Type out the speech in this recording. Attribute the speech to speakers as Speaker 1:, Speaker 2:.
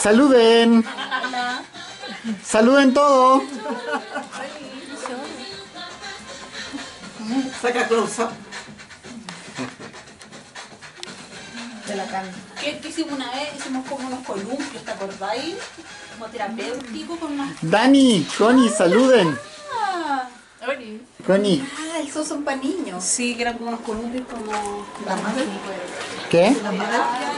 Speaker 1: Saluden. Saluden todo.
Speaker 2: Saca close up.
Speaker 3: De la carne.
Speaker 4: ¿Qué, hicimos una vez? Hicimos como unos columpios, ¿te acordáis? Como terapéutico con unas...
Speaker 1: Dani, Connie, ah, saluden.
Speaker 4: Ah,
Speaker 1: Connie,
Speaker 4: ah, esos son para niños. Sí, que eran como unos columpios como...
Speaker 2: La madre.
Speaker 1: ¿qué?
Speaker 2: La madre.